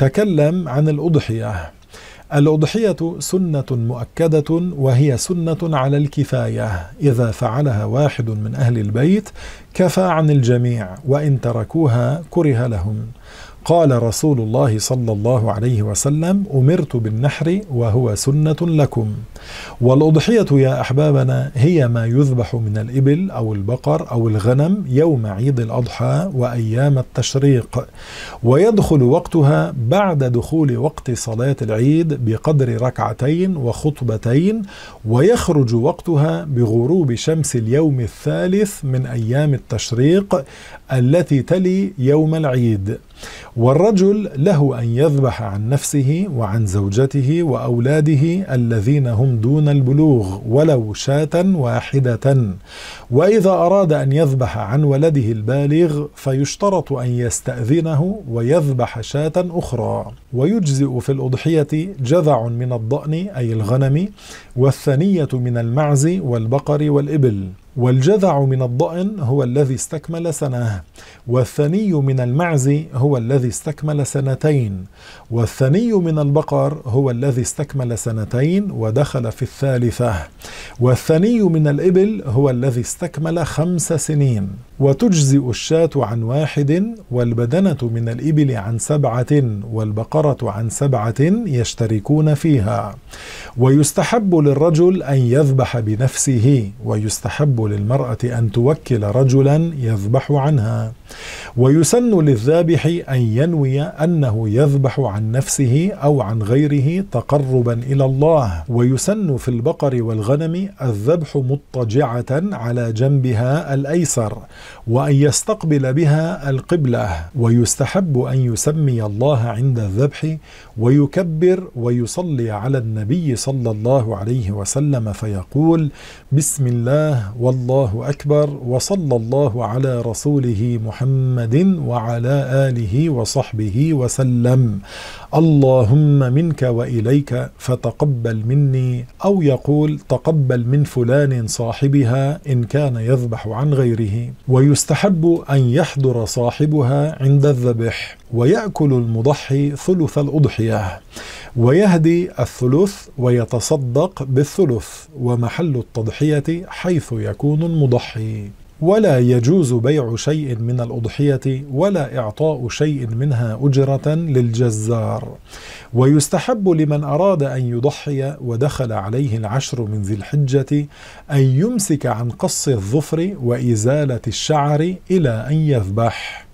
تكلم عن الأضحية. الأضحية سنة مؤكدة وهي سنة على الكفاية. إذا فعلها واحد من أهل البيت كفى عن الجميع وإن تركوها كره لهم. قال رسول الله صلى الله عليه وسلم أمرت بالنحر وهو سنة لكم. والأضحية يا أحبابنا هي ما يذبح من الإبل أو البقر أو الغنم يوم عيد الأضحى وأيام التشريق ويدخل وقتها بعد دخول وقت صلاة العيد بقدر ركعتين وخطبتين ويخرج وقتها بغروب شمس اليوم الثالث من أيام التشريق التي تلي يوم العيد. والرجل له أن يذبح عن نفسه وعن زوجته وأولاده الذين هم دون البلوغ ولو شاة واحدة. وإذا أراد أن يذبح عن ولده البالغ فيشترط أن يستأذنه ويذبح شاة أخرى. ويجزئ في الأضحية جذع من الضأن أي الغنم والثنية من المعز والبقر والإبل. والجذع من الضأن هو الذي استكمل سنة والثني من المعز هو الذي استكمل سنتين والثني من البقر هو الذي استكمل سنتين ودخل في الثالثة والثني من الإبل هو الذي استكمل خمس سنين. وتجزئ الشاة عن واحد والبدنة من الإبل عن سبعة والبقرة عن سبعة يشتركون فيها. ويستحب للرجل أن يذبح بنفسه ويستحب للمرأة أن توكل رجلا يذبح عنها. ويسن للذابح أن ينوي أنه يذبح عن نفسه أو عن غيره تقربا إلى الله. ويسن في البقر والغنم الذبح مضطجعة على جنبها الأيسر وأن يستقبل بها القبلة. ويستحب أن يسمي الله عند الذبح ويكبر ويصلي على النبي صلى الله عليه وسلم فيقول بسم الله والله أكبر وصلى الله على رسوله محمد وعلى آله وصحبه وسلم. اللهم منك وإليك فتقبل مني أو يقول تقبل من فلان صاحبها إن كان يذبح عن غيره. ويستحب أن يحضر صاحبها عند الذبح ويأكل المضحي ثلث الأضحية. ويهدي الثلث ويتصدق بالثلث ومحل التضحية حيث يكون المضحي. ولا يجوز بيع شيء من الأضحية ولا إعطاء شيء منها أجرة للجزار. ويستحب لمن أراد أن يضحي ودخل عليه العشر من ذي الحجة أن يمسك عن قص الظفر وإزالة الشعر إلى أن يذبح.